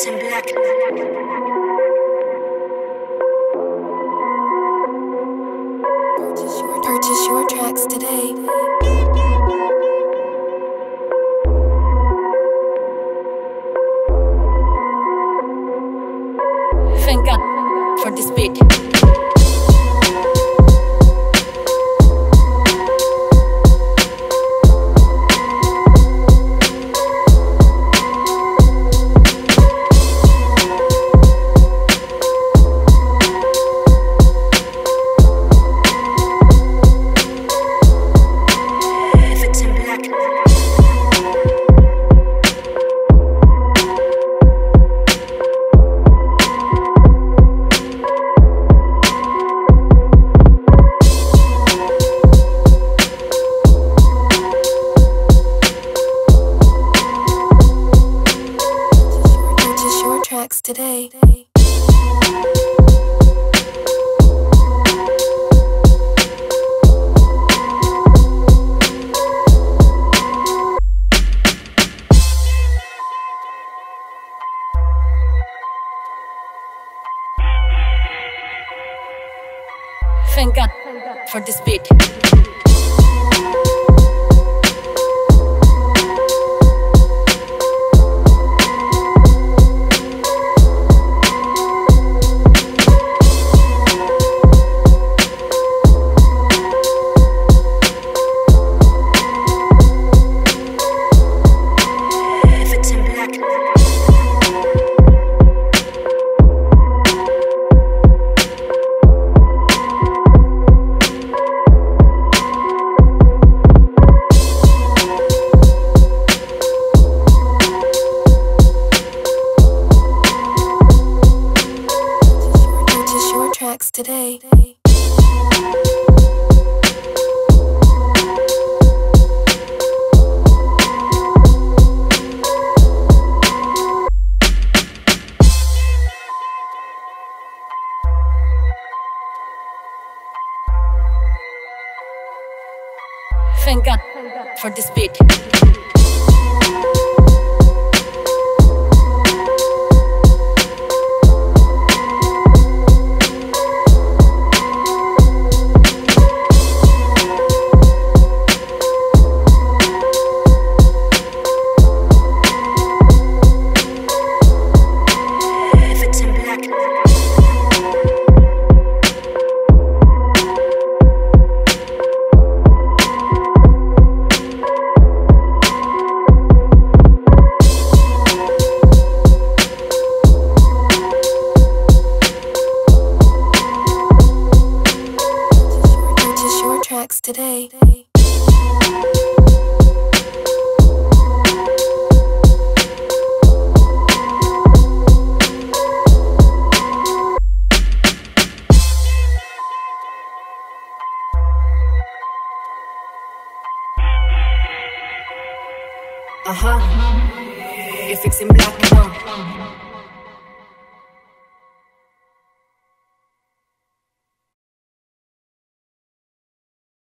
Fx-M Black. Purchase your, tracks today. For this beat. Today. Thank God for this beat. Today. Thank God for this beat. Today. Uh huh. Fx-M Black, uh.